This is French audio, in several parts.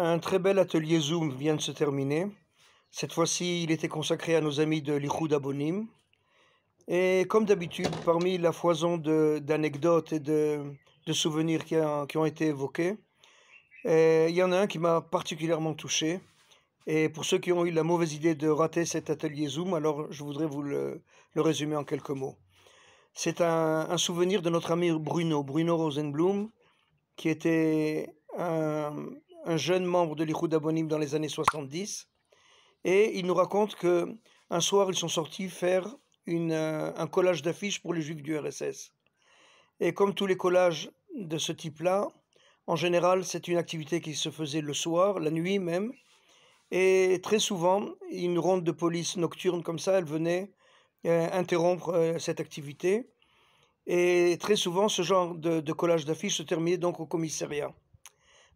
Un très bel atelier Zoom vient de se terminer. Cette fois-ci, il était consacré à nos amis de l'Ichoud Abonim. Et comme d'habitude, parmi la foison d'anecdotes et de, souvenirs qui, ont été évoqués, eh, il y en a un qui m'a particulièrement touché. Et pour ceux qui ont eu la mauvaise idée de rater cet atelier Zoom, alors je voudrais vous le, résumer en quelques mots. C'est un, souvenir de notre ami Bruno, Bruno Rosenblum, qui était un, jeune membre de l'Ichoud Abonim dans les années 70. Et il nous raconte que un soir, ils sont sortis faire euh, un collage d'affiches pour les juifs du RSS. Et comme tous les collages de ce type-là, en général, c'est une activité qui se faisait le soir, la nuit même. Et très souvent, une ronde de police nocturne comme ça, elle venait euh, interrompre euh, cette activité. Et très souvent, ce genre de, de collage d'affiches se terminait donc au commissariat.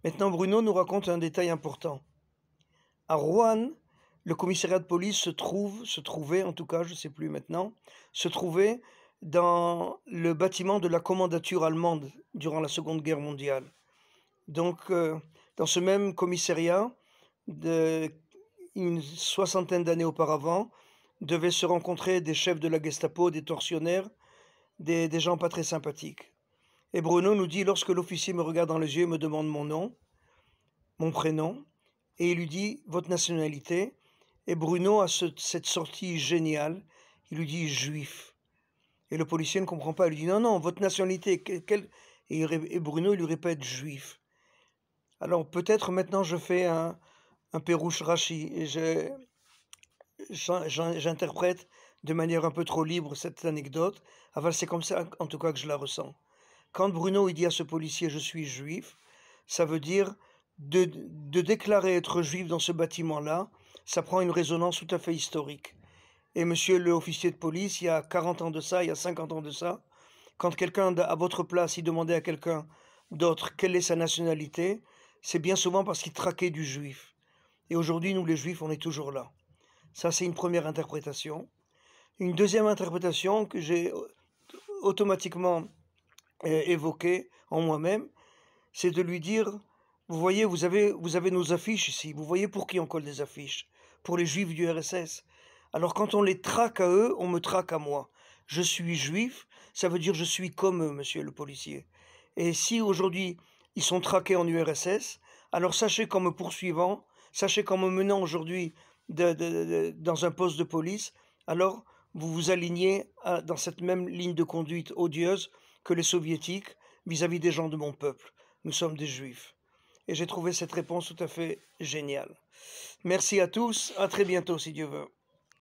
Maintenant, Bruno nous raconte un détail important. À Rouen, le commissariat de police se trouvait en tout cas, je ne sais plus maintenant, se trouvait dans le bâtiment de la commandature allemande durant la Seconde Guerre mondiale. Donc, euh, dans ce même commissariat, une soixantaine d'années auparavant, devaient se rencontrer des chefs de la Gestapo, des tortionnaires, des gens pas très sympathiques. Et Bruno nous dit, lorsque l'officier me regarde dans les yeux et me demande mon nom, mon prénom, et il lui dit votre nationalité, et Bruno a cette sortie géniale. Il lui dit juif. Et le policier ne comprend pas. Il lui dit non, non, votre nationalité. Et, Bruno il lui répète juif. Alors peut-être maintenant je fais un, un Pérouche Rachi et j'interprète de manière un peu trop libre cette anecdote. Enfin, c'est comme ça en tout cas que je la ressens. Quand Bruno il dit à ce policier je suis juif, ça veut dire de, de déclarer être juif dans ce bâtiment-là, ça prend une résonance tout à fait historique. Et monsieur le officier de police, il y a 40 ans de ça, il y a 50 ans de ça, quand quelqu'un à votre place, il demandait à quelqu'un d'autre quelle est sa nationalité, c'est bien souvent parce qu'il traquait du juif. Et aujourd'hui, nous les juifs, on est toujours là. Ça, c'est une première interprétation. Une deuxième interprétation que j'ai automatiquement euh, évoquée en moi-même, c'est de lui dire, vous voyez, vous avez, vous avez nos affiches ici, vous voyez pour qui on colle des affiches pour les juifs du RSS. Alors quand on les traque à eux, on me traque à moi. Je suis juif, ça veut dire je suis comme eux, monsieur le policier. Et si aujourd'hui ils sont traqués en URSS, alors sachez qu'en me poursuivant, sachez qu'en me menant aujourd'hui dans un poste de police, alors vous vous alignez dans cette même ligne de conduite odieuse que les soviétiques vis à -vis des gens de mon peuple. Nous sommes des juifs. Et j'ai trouvé cette réponse tout à fait géniale. Merci à tous, à très bientôt si Dieu veut.